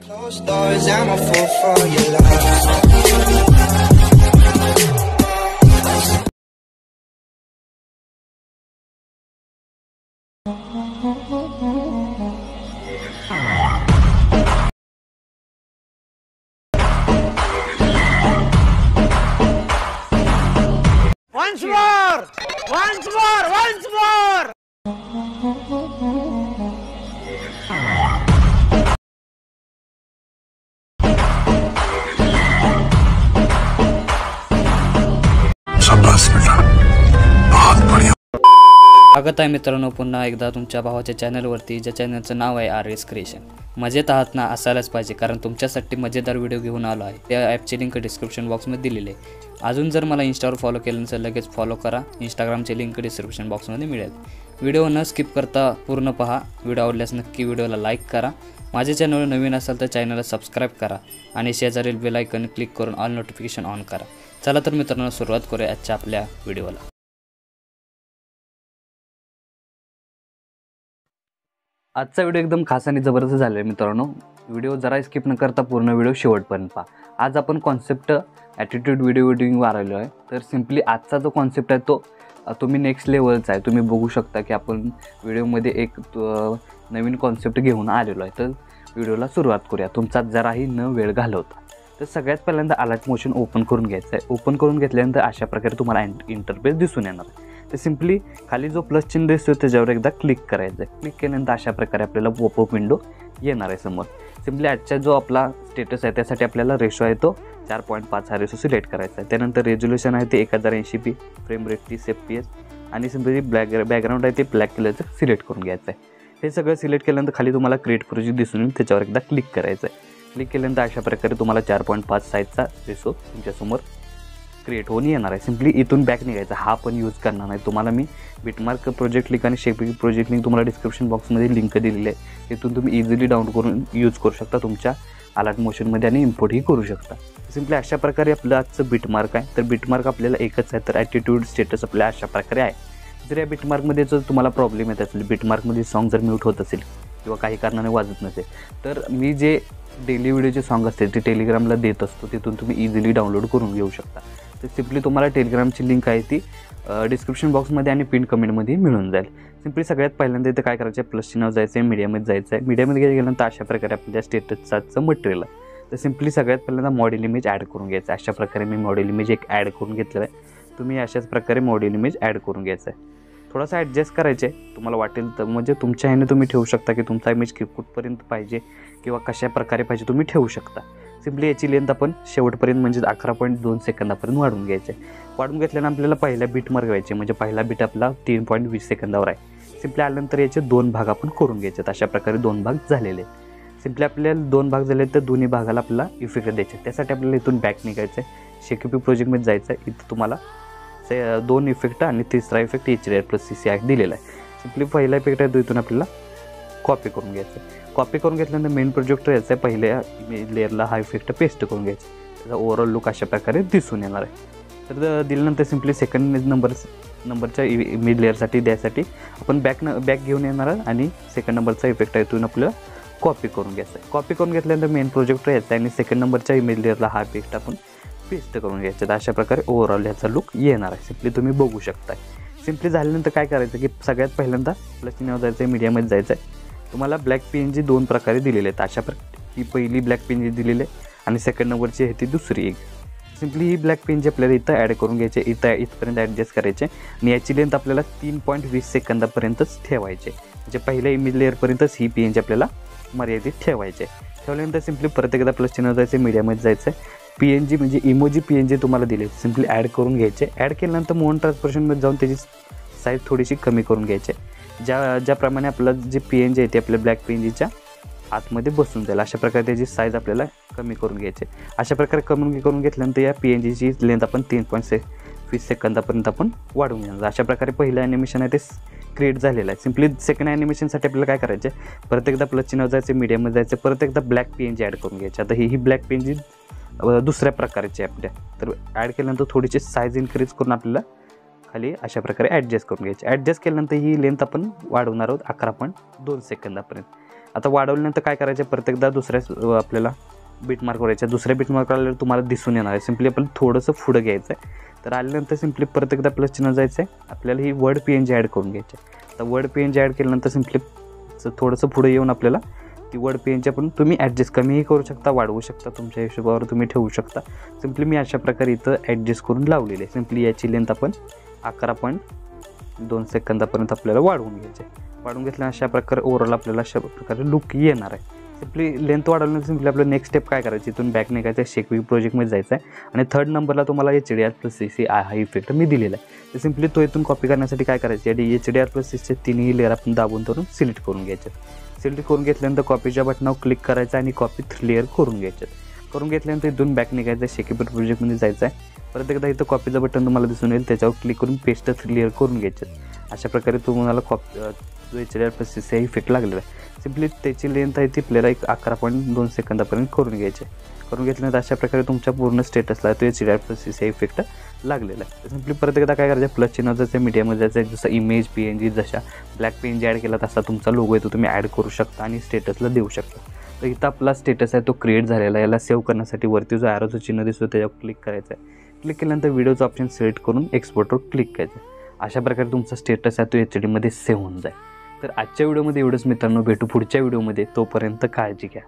Closed doors, I'm a fool for your love. स्वागत आहे मित्रांनो पुन्हा एकदा तुमच्या भावाच्या चॅनलवरती ज्या चॅनलचं नाव आहे आर एस क्रिएशन मजेत आहात ना? असायलाच पाहिजे कारण तुमच्यासाठी मजेदार व्हिडिओ घेऊन आलो आहे. त्या ॲपची लिंक डिस्क्रिप्शन बॉक्समध्ये दिलेली आहे. अजून जर मला इंस्टावर फॉलो केलं नसेल लगेच फॉलो करा. इंस्टाग्रामची लिंक डिस्क्रिप्शन बॉक्समध्ये मिळेल. व्हिडिओ न स्किप करता पूर्ण पहा. व्हिडिओ आवडल्यास नक्की व्हिडिओला लाईक करा. माझे चॅनल नवीन असाल तर चॅनलला सबस्क्राईब करा आणि शेजारील बेल आयकन क्लिक करून ऑल नोटिफिकेशन ऑन करा. चला तर मित्रांनो सुरुवात करूया आजच्या आपल्या व्हिडिओला. आजचा व्हिडिओ एकदम खास आणि जबरदस्त झाला आहे मित्रांनो. व्हिडिओ जरा स्किप न करता पूर्ण व्हिडिओ शेवटपर्यंत पहा. आज आपण कॉन्सेप्ट ॲटिट्यूड व्हिडिओ एडिटिंगवर आलेलो आहे. तर सिम्पली आजचा जो कॉन्सेप्ट आहे तो तुम्ही नेक्स्ट लेवलचा आहे. तुम्ही बघू शकता की आपण व्हिडिओमध्ये एक नवीन कॉन्सेप्ट घेऊन आलेलो आहे. तर व्हिडिओला सुरुवात करूया. तुमचा जराही न वेळ घालवता. तर सगळ्यात पहिल्यांदा अलर्ट मोशन ओपन करून घ्यायचं आहे ओपन करून घेतल्यानंतर अशा प्रकारे तुम्हाला इंटरफेस दिसून येणार आहे. तर सिम्पली खाली जो प्लस चिन्ह दिसतो त्याच्यावर एकदा क्लिक करायचं आहे क्लिक केल्यानंतर अशा प्रकारे आपल्याला पॉपअप विंडो येणार आहे समोर. सिम्पली आजचा जो आपला स्टेटस आहे त्यासाठी आपल्याला रेशो आहे तो चार पॉईंट पाच हा रेशो सिलेक्ट करायचा आहे. त्यानंतर रेझोल्युशन आहे ते एक हजार ऐंशी पी फ्रेम रेट तीस एफ पी एस आणि सिम्पली ब्लॅक बॅकग्राऊंड आहे ते ब्लॅक कलरचं सिलेक्ट करून घ्यायचं आहे. हे सगळं सिलेक्ट केल्यानंतर खाली तुम्हाला क्रिएट प्रोजेक्ट दिसून येईल त्याच्यावर एकदा क्लिक करायचं आहे क्लिक केल्यानंतर अशा प्रकारे तुम्हाला चार पॉईंट पाच साईजचा रेसो तुमच्यासमोर. क्रिएट होऊन येणार आहे. सिम्पली इथून बॅक निघायचा. हा पण यूज करणार नाही. तुम्हाला मी बिटमार्क प्रोजेक्ट लिंक आणि शेपिंग प्रोजेक्ट लिंक तुम्हाला डिस्क्रिप्शन बॉक्समध्ये लिंक दिलेली आहे. तिथून तुम्ही इझिली डाउनलोड करून यूज करू शकता. तुमच्या अलर्ट मोशनमध्ये आणि इम्पोर्टही करू शकता. सिम्पली अशा प्रकारे आपलं आजचं बिटमार्क आहे. तर बिटमार्क आपल्याला एकच आहे. तर ॲटिट्यूड स्टेटस आपल्या अशा प्रकारे आहे. जर या बिटमार्कमध्ये जर तुम्हाला प्रॉब्लेम येत असेल बिटमार्कमध्ये सॉन्ग जर म्यूट होत असेल किंवा काही कारणाने वाजत नसेल तर मी जे डेली व्हिडिओचे सॉन्ग असते ते टेलिग्रामला देत असतो. तिथून तुम्ही इझिली डाउनलोड करून घेऊ शकता. तर सिम्पली तुम्हाला टेलिग्रामची लिंक आहे ती डिस्क्रिप्शन बॉक्समध्ये आणि पिन कमेंटमध्ये मिळून जाईल. सिम्पली सगळ्यात पहिल्यांदा इथं काय करायचं आहे? प्लस नाव जायचं आहे मीडियामध्ये जायचं आहे. मीडियामध्ये गेल्यानंतर अशा प्रकारे आपल्या स्टेटसचं मटेरियल आहे. तर सिम्पली सगळ्यात पहिल्यांदा मॉडेल इमेज ॲड करून घ्यायचं आहे. अशा प्रकारे मी मॉडेल इमेज एक ॲड करून घेतलेलं आहे. तुम्ही अशाच प्रकारे मॉडेल इमेज ॲड करून घ्यायचं आहे. थोडासा ॲडजस्ट करायचे. तुम्हाला वाटेल तर म्हणजे तुमच्या ह्याने तुम्ही ठेवू शकता की तुमचा इमेज कि कुठपर्यंत पाहिजे किंवा कशा प्रकारे पाहिजे तुम्ही ठेवू शकता. सिम्पली याची लेंथ आपण शेवटपर्यंत म्हणजे अकरा पॉईंट दोन सेकंदापर्यंत वाढून घ्यायचे. वाढून घेतल्यानं आपल्याला पहिला बीट मार्क म्हणजे पहिला बीट आपला तीन पॉईंट वीस सेकंदावर आहे. सिम्पली आल्यानंतर याचे दोन भाग आपण करून घ्यायचे. अशा प्रकारे दोन भाग झालेले आहेत. सिम्पली आपल्याला दोन भाग झाले तर दोन्ही भागाला आपल्याला इफेक्ट द्यायचे. त्यासाठी आपल्याला इथून बॅक निघायचं आहे शेकेपी प्रोजेक्टमध्ये जायचं आहे इथं तुम्हाला से दोन इफेक्ट आणि तिसरा effect H D R plus C C I दिलेला आहे. सिम्पली पहिला इफेक्ट आहे तो इथून आपल्याला कॉपी करून घ्यायचं आहे. कॉपी करून घेतल्यानंतर मेन प्रोजेक्टर यायचं आहे पहिल्या लेअरला हा इफेक्ट पेस्ट करून घ्यायचा त्याचा ओव्हरऑल लुक अशा प्रकारे दिसून येणार आहे. तर दिल्यानंतर सिम्पली सेकंड नंबर नंबरच्या मिड लेअरसाठी द्यायसाठी आपण बॅक न बॅक घेऊन येणार आहे आणि सेकंड नंबरचा इफेक्ट आहे इथून आपल्याला कॉपी करून घ्यायचा आहे. कॉपी करून घेतल्यानंतर मेन प्रोजेक्टर यायचा आहे आणि सेकंड नंबरच्या इमेज लेअरला हा इफेक्ट आपण पेस्ट करून घ्यायचं. अशा प्रकारे ओव्हरऑल ह्याचा लुक येणार आहे. सिम्पली तुम्ही बघू शकताय. सिम्पली झाल्यानंतर काय करायचं की सगळ्यात पहिल्यांदा प्लस जायचं आहे मीडियामध्ये जायचं आहे तुम्हाला ब्लॅक पेन जी दोन प्रकारे दिलेले आहेत. अशा प्रकारे ही पहिली ब्लॅक पेन जी दिलेली आहे आणि सेकंड नंबरची आहे ती दुसरी एक. सिम्पली ही ब्लॅक पेन जी आपल्याला इथं ॲड करून घ्यायची इथं इथपर्यंत ॲडजस्ट करायचे आणि याची लेंथ आपल्याला तीन पॉईंट वीस सेकंदापर्यंतच ठेवायचे म्हणजे पहिल्या इमेज लेअरपर्यंतच ही पेन जी आपल्याला मर्यादित ठेवायचे ठेवल्यानंतर सिम्पली परत एकदा प्लस चिन्ह जायचं मीडियामध्ये जायचं आहे पी एन जी म्हणजे इमोजी पी एन जी तुम्हाला दिले. सिम्पली ॲड करून घ्यायचे. ॲड केल्यानंतर मोहन ट्रान्सपोर्शनमध्ये जाऊन त्याची साईज थोडीशी कमी करून घ्यायची. ज्या ज्याप्रमाणे आपलं जे पी एन जी आहे ते आपल्या ब्लॅक पी एन जीच्या आतमध्ये बसून जाईल. अशा प्रकारे त्याची साईज आपल्याला कमी करून घ्यायची. अशा प्रकारे कमी करून घेतल्यानंतर या पी एन जीची लेंथ आपण तीन पॉईंट से वीस सेकंदापर्यंत आपण वाढवून घेणार. अशा प्रकारे पहिलं ॲनिमेशन आहे ते क्रिएट झालेलं आहे. सिम्पली सेकंड ॲनिमेशनसाठी आपल्याला काय करायचं आहे? परत एकदा प्लस चिन्ह जायचं मीडियममध्ये जायचं परत एकदा black P N G add करून घ्यायची. आता ही ही ब्लॅक पी एन जी दुसऱ्या प्रकारची आपल्या तर ॲड केल्यानंतर थोडीशी साईज इन्क्रीज करून आपल्याला खाली अशा प्रकारे ॲडजस्ट करून घ्यायची. ॲडजस्ट केल्यानंतर ही लेंथ आपण वाढवणार आहोत अकरा पॉईंट दोन सेकंदापर्यंत. आता वाढवल्यानंतर काय करायचं? प्रत्येकदा दुसऱ्या आपल्याला बीट मार्क करायचं दुसऱ्या बीट मार्क आल्यावर तुम्हाला दिसून येणार आहे. सिम्पली आपण थोडंसं पुढं घ्यायचं आहे तर आल्यानंतर सिम्पली परत एकदा प्लस चिन्ह जायचं आहे आपल्याला ही word P N G add करून घ्यायची आहे. तर word P N G add केल्यानंतर सिम्पली थोडंसं पुढे येऊन आपल्याला ती वर्ड पेनच्या पण तुम्ही ॲडजस्ट कमीही करू शकता वाढवू शकता. तुमच्या हिशोबावर तुम्ही ठेवू शकता. सिम्पली मी अशा प्रकारे इथं ॲडजस्ट करून लावलेली. आहे सिम्पली याची लेंथ आपण अकरा पॉईंट दोन सेकंदापर्यंत आपल्याला वाढवून घ्यायचे वाढवून घेतल्या अशा प्रकारे ओव्हरऑल आपल्याला अशा प्रकारे लुक येणार आहे. आपली लेंथ वाढवल्यानंतर सिम्पली आपलं नेक्स्ट स्टेप काय करायची? इथून बॅक निघायचं आहे शेकवी प्रोजेक्टमध्ये जायचं आहे आणि थर्ड नंबरला तुम्हाला H D R plus C C I हा इफेक्ट मी दिलेला आहे. तर सिम्पली तो इथून कॉपी करण्यासाठी काय करायचे? आणि एच डी आर प्लस सीचे तिन्ही लेअर आपण दाबून धरून सिलेक्ट करून घ्यायचे. सिलेक्ट करून घेतल्यानंतर कॉपीच्या बटनावर क्लिक करायचं आणि कॉपी लेअर करून घ्यायचे. करून घेतल्यानंतर इथून बॅक निघायचं आहे शेकवी प्रोजेक्टमध्ये जायचं आहे परत एकदा इथं कॉपीचं बटन तुम्हाला दिसून येईल त्याच्यावर क्लिक करून पेस्ट क्लिअर करून घ्यायचे. अशा प्रकारे तुम्हाला कॉपी जो H D R plus C effect लागलेला आहे. सिम्पली त्याची लेंथ आहे ती आपल्याला एक अकरा पॉईंट दोन सेकंदापर्यंत करून घ्यायचे. करून घेतल्यानंतर अशा प्रकारे तुमच्या पूर्ण स्टेटसला तो H D R plus C effect लागलेला आहे. सिम्पली परत एकदा काय करायचं प्लस चिन्ह जसं मीडियामध्ये जायचं आहे जसं इमेज पी एन जी जशा black P N G add केला तसा तुमचा लोगो आहे तो तुम्ही ॲड करू शकता आणि स्टेटसला देऊ शकता. तर इथं आपला स्टेटस आहे तो क्रिएट झालेला आहे. याला सेव्ह करण्यासाठी वरती जो ॲरोचं चिन्ह दिसतो त्याच्यावर क्लिक करायचं आहे. क्लिक केल्यानंतर व्हिडिओचं ऑप्शन सिलेक्ट करून एक्सपोर्टवर क्लिक करायचं अशा प्रकारे तुमचा स्टेटस आहे तो एच डीमध्ये सेव्ह होऊन जाईल. तर आजच्या व्हिडिओमध्ये एवढंच मित्रांनो. भेटू पुढच्या व्हिडिओमध्ये. तोपर्यंत काळजी घ्या.